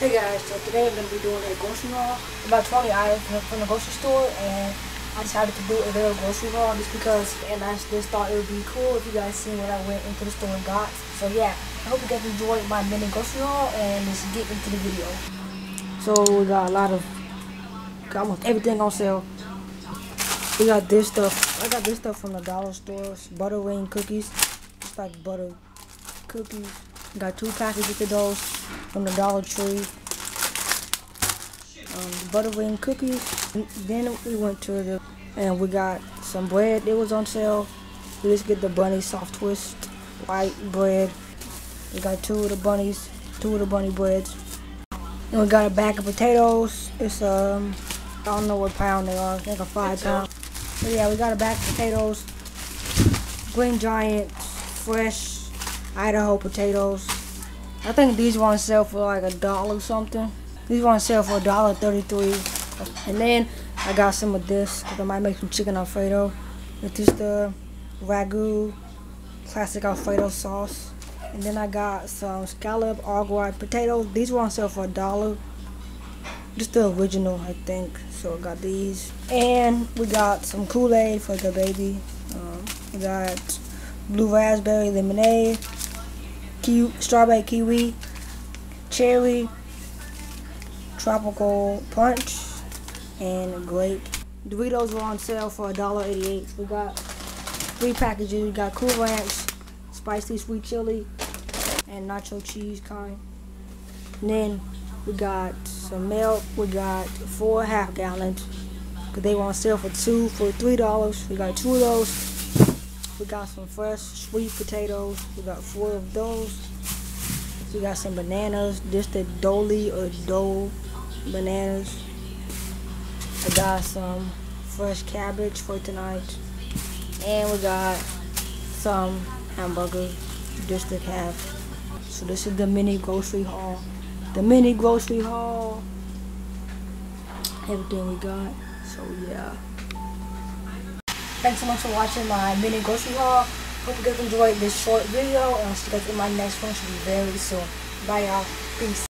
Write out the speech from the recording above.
Hey guys, so today I'm going to be doing a grocery haul. About 20 items from the grocery store and I decided to do a little grocery haul just because and I just thought it would be cool if you guys seen what I went into the store and got. So yeah, I hope you guys enjoyed my mini grocery haul and let's get into the video. So we got a lot of, got almost everything on sale. We got this stuff. I got this stuff from the dollar stores. Butter wing cookies. It's like butter cookies. Got two packages of those from the Dollar Tree. Um, butter wing cookies. And then we went to the and we got some bread. It was on sale. We just get the bunny soft twist white bread. We got two of the bunnies, two of the bunny breads. And we got a bag of potatoes. It's um I don't know what pound they are. I think a five pound. But yeah, we got a bag of potatoes. Green Giant fresh Idaho potatoes. I think these ones sell for like a dollar something. These ones sell for a dollar thirty-three. And then I got some of this because I might make some chicken alfredo. It's just the ragu classic alfredo sauce. And then I got some scallop gratin potatoes. These ones sell for a dollar. Just the original, I think. So I got these. And we got some Kool-Aid for the baby. Um, we got blue raspberry lemonade kiwi, strawberry kiwi, cherry, tropical punch, and grape. Doritos were on sale for $1.88. We got three packages. We got Cool Ranch, spicy sweet chili, and nacho cheese kind. And then we got some milk. We got four half gallons. Cause they were on sale for two for three dollars. We got two of those. We got some fresh sweet potatoes. We got four of those. We got some bananas. This the Dolly or Dole bananas. I got some fresh cabbage for tonight. And we got some hamburger. Just the half. So this is the mini grocery haul. The mini grocery haul. Everything we got. So yeah. Thanks so much for watching my mini grocery haul. Hope you guys enjoyed this short video and I'll see you guys in my next one. Should be very soon. Bye y'all. Peace.